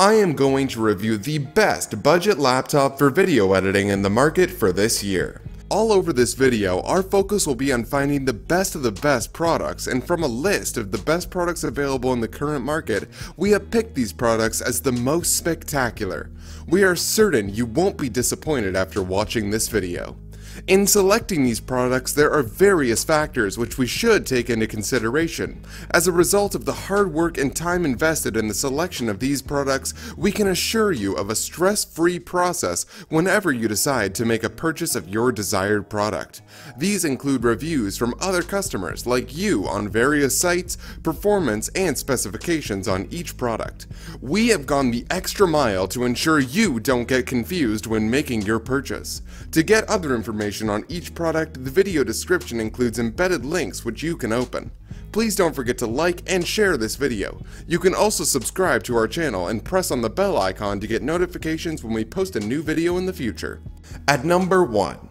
I am going to review the best budget laptop for video editing in the market for this year. All over this video, our focus will be on finding the best of the best products, and from a list of the best products available in the current market, we have picked these products as the most spectacular. We are certain you won't be disappointed after watching this video. In selecting these products, there are various factors which we should take into consideration. As a result of the hard work and time invested in the selection of these products, we can assure you of a stress-free process whenever you decide to make a purchase of your desired product. These include reviews from other customers like you on various sites, performance and specifications on each product. We have gone the extra mile to ensure you don't get confused when making your purchase. To get other information information on each product, the video description includes embedded links which you can open. Please don't forget to like and share this video. You can also subscribe to our channel and press on the bell icon to get notifications when we post a new video in the future. At number 1.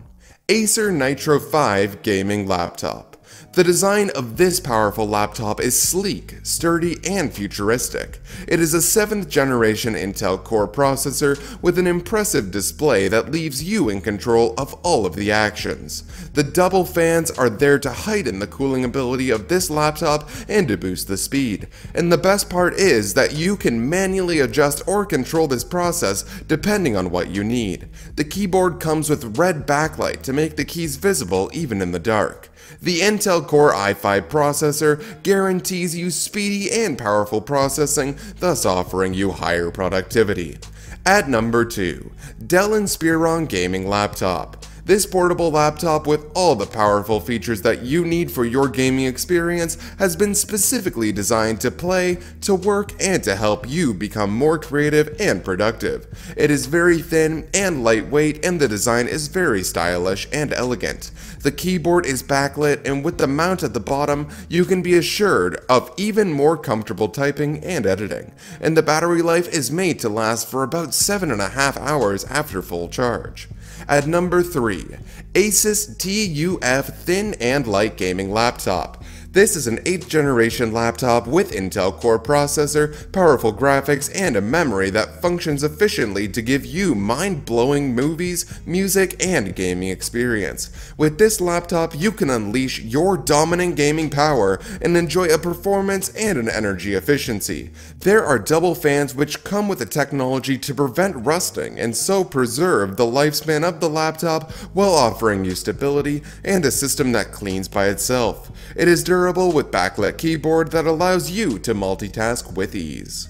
Acer Nitro 5 Gaming Laptop the design of this powerful laptop is sleek, sturdy, and futuristic. It is a 7th generation Intel Core processor with an impressive display that leaves you in control of all of the actions. The double fans are there to heighten the cooling ability of this laptop and to boost the speed. And the best part is that you can manually adjust or control this process depending on what you need. The keyboard comes with red backlight to make the keys visible even in the dark. The Intel Core i5 processor guarantees you speedy and powerful processing, thus offering you higher productivity. At number 2, Dell Inspiron Gaming Laptop. This portable laptop with all the powerful features that you need for your gaming experience has been specifically designed to play, to work, and to help you become more creative and productive. It is very thin and lightweight and the design is very stylish and elegant. The keyboard is backlit and with the mount at the bottom, you can be assured of even more comfortable typing and editing. And the battery life is made to last for about 7.5 hours after full charge. At number 3, Asus TUF Thin and Light Gaming Laptop. This is an 8th generation laptop with Intel Core processor, powerful graphics, and a memory that functions efficiently to give you mind-blowing movies, music, and gaming experience. With this laptop, you can unleash your dominant gaming power and enjoy a performance and an energy efficiency. There are double fans which come with the technology to prevent rusting and so preserve the lifespan of the laptop while offering you stability and a system that cleans by itself. It is durable with backlit keyboard that allows you to multitask with ease.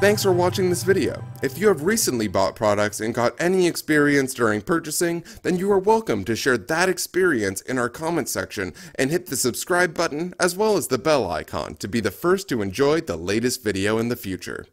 Thanks for watching this video. If you have recently bought products and got any experience during purchasing, then you are welcome to share that experience in our comment section and hit the subscribe button as well as the bell icon to be the first to enjoy the latest video in the future.